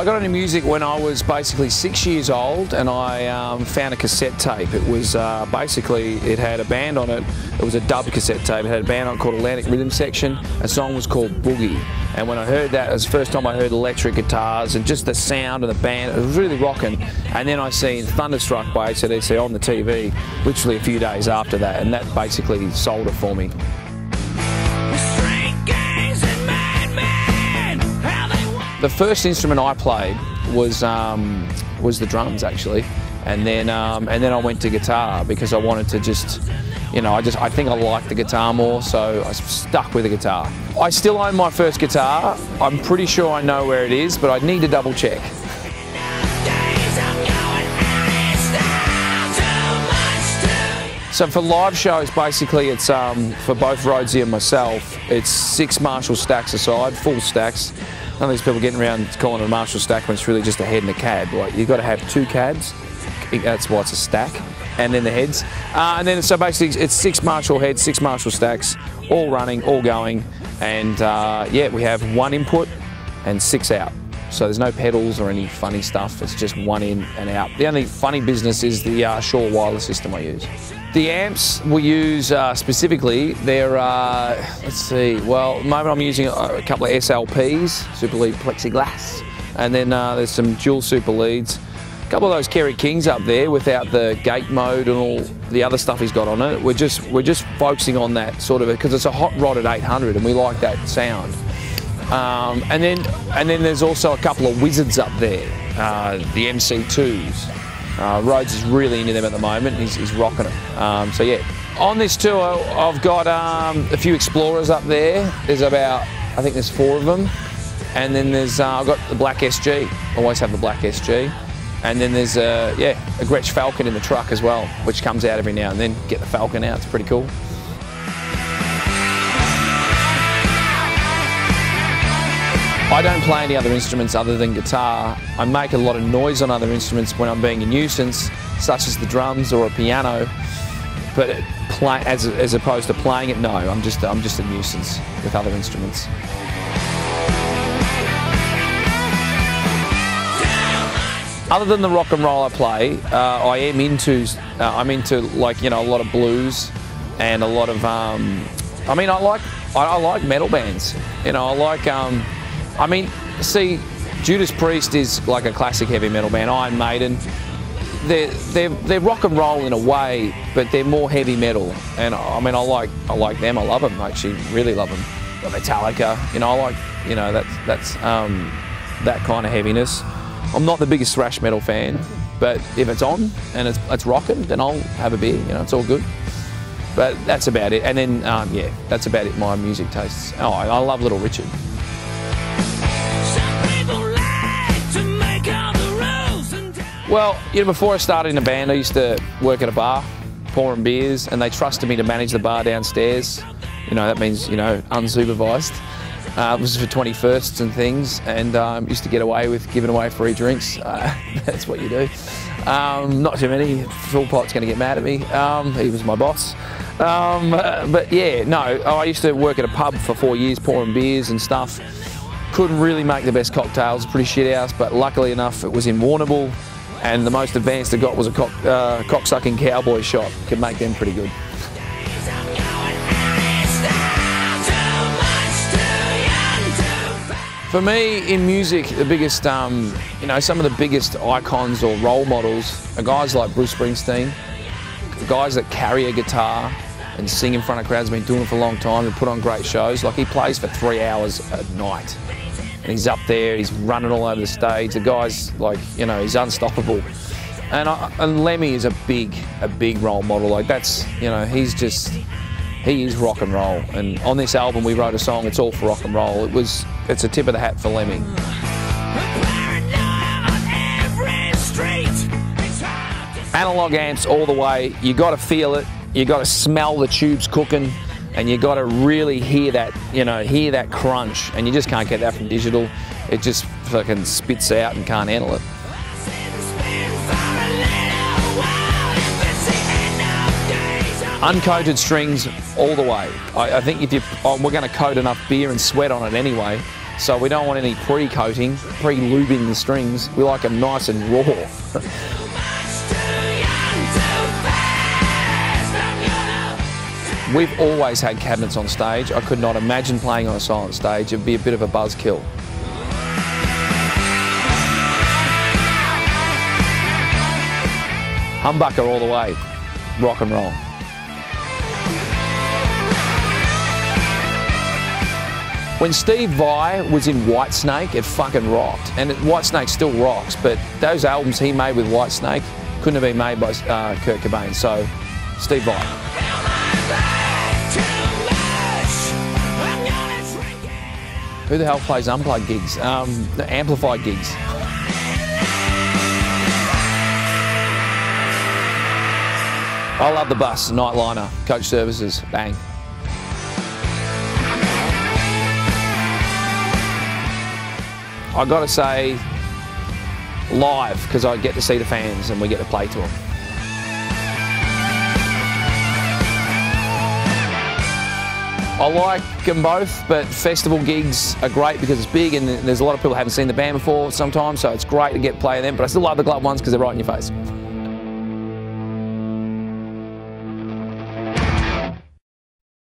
I got into music when I was basically six years old and I um, found a cassette tape. It was uh, basically, it had a band on it. It was a dub cassette tape. It had a band on it called Atlanta Rhythm Section. A song was called Boogie. And when I heard that, it was the first time I heard electric guitars and just the sound of the band. It was really rocking. And then I seen Thunderstruck by ACDC on the TV literally a few days after that. And that basically sold it for me. The first instrument I played was um, was the drums actually, and then um, and then I went to guitar because I wanted to just, you know, I just I think I liked the guitar more, so I stuck with the guitar. I still own my first guitar. I'm pretty sure I know where it is, but I need to double check. So for live shows, basically it's um, for both Roadsy and myself, it's six Marshall stacks aside, full stacks, None of these people getting around calling it a Marshall stack when it's really just a head and a cad. Like you've got to have two cads. That's why it's a stack. And then the heads. Uh, and then so basically it's six Marshall heads, six Marshall stacks, all running, all going. And uh, yeah, we have one input and six out. So there's no pedals or any funny stuff. It's just one in and out. The only funny business is the uh, Shure wireless system I use. The amps we use uh, specifically, they're, uh, let's see, well, at the moment I'm using a couple of SLPs, Super Lead Plexiglass, and then uh, there's some dual Super Leads. A couple of those Kerry Kings up there without the gate mode and all the other stuff he's got on it. We're just, we're just focusing on that sort of, because it's a hot rod at 800 and we like that sound. Um, and then, and then there's also a couple of wizards up there, uh, the MC2s. Uh, Roads is really into them at the moment. He's, he's rocking it. Um, so yeah, on this tour, I've got um, a few Explorers up there. There's about, I think there's four of them. And then there's, uh, I've got the black SG. Always have the black SG. And then there's, a, yeah, a Gretsch Falcon in the truck as well, which comes out every now and then. Get the Falcon out, it's pretty cool. I don't play any other instruments other than guitar. I make a lot of noise on other instruments when I'm being a nuisance, such as the drums or a piano. But play, as, as opposed to playing it, no, I'm just, I'm just a nuisance with other instruments. Other than the rock and roll I play, uh, I am into, uh, I'm into like, you know, a lot of blues and a lot of, um, I mean, I like, I, I like metal bands. You know, I like, um, I mean, see, Judas Priest is like a classic heavy metal band. Iron Maiden, they're, they're, they're rock and roll in a way, but they're more heavy metal. And I mean, I like, I like them. I love them. I actually really love them. Metallica, you know, I like, you know, that's, that's um, that kind of heaviness. I'm not the biggest thrash metal fan, but if it's on and it's, it's rocking, then I'll have a beer. You know, it's all good. But that's about it. And then, um, yeah, that's about it. My music tastes. Oh, I, I love Little Richard. Well, you know, before I started in a band, I used to work at a bar, pouring beers, and they trusted me to manage the bar downstairs. You know, that means, you know, unsupervised. Uh, it was for 21sts and things, and um, used to get away with giving away free drinks. Uh, that's what you do. Um, not too many. Philpott's going to get mad at me. Um, he was my boss. Um, but yeah, no, I used to work at a pub for four years pouring beers and stuff. Couldn't really make the best cocktails, pretty shit house, but luckily enough it was in Warrnambool and the most advanced it got was a cock, uh, cocksucking cowboy shot. Could make them pretty good. For me, in music, the biggest, um, you know, some of the biggest icons or role models are guys like Bruce Springsteen, guys that carry a guitar and sing in front of crowds, been doing it for a long time and put on great shows. Like he plays for three hours a night he's up there, he's running all over the stage. The guy's like, you know, he's unstoppable. And, I, and Lemmy is a big, a big role model. Like that's, you know, he's just, he is rock and roll. And on this album, we wrote a song. It's all for rock and roll. It was, it's a tip of the hat for Lemmy. Analog amps all the way. You got to feel it. You got to smell the tubes cooking and you got to really hear that, you know, hear that crunch, and you just can't get that from digital. It just fucking spits out and can't handle it. Uncoated strings all the way. I, I think if you, oh, we're going to coat enough beer and sweat on it anyway, So we don't want any pre-coating, pre-lubing the strings. We like them nice and raw. We've always had cabinets on stage. I could not imagine playing on a silent stage. It'd be a bit of a buzzkill. Humbucker all the way. Rock and roll. When Steve Vai was in Whitesnake, it fucking rocked. And Whitesnake still rocks, but those albums he made with Whitesnake couldn't have been made by uh, Kurt Cobain. So, Steve Vai. Who the hell plays unplugged gigs? Um, amplified gigs. I love the bus, Nightliner, coach services, bang. I got to say, live, because I get to see the fans and we get to play to them. I like them both, but festival gigs are great because it's big and there's a lot of people who haven't seen the band before sometimes, so it's great to get play them, but I still love the club ones because they're right in your face.